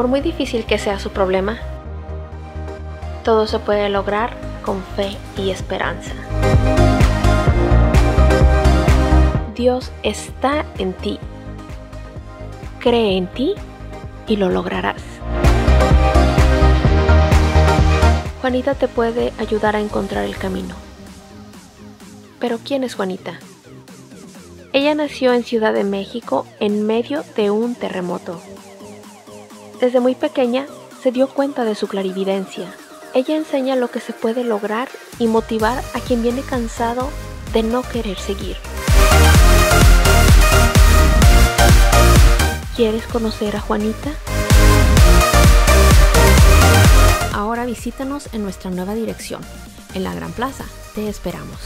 por muy difícil que sea su problema, todo se puede lograr con fe y esperanza. Dios está en ti. Cree en ti y lo lograrás. Juanita te puede ayudar a encontrar el camino. Pero ¿quién es Juanita? Ella nació en Ciudad de México en medio de un terremoto. Desde muy pequeña se dio cuenta de su clarividencia. Ella enseña lo que se puede lograr y motivar a quien viene cansado de no querer seguir. ¿Quieres conocer a Juanita? Ahora visítanos en nuestra nueva dirección, en la Gran Plaza. Te esperamos.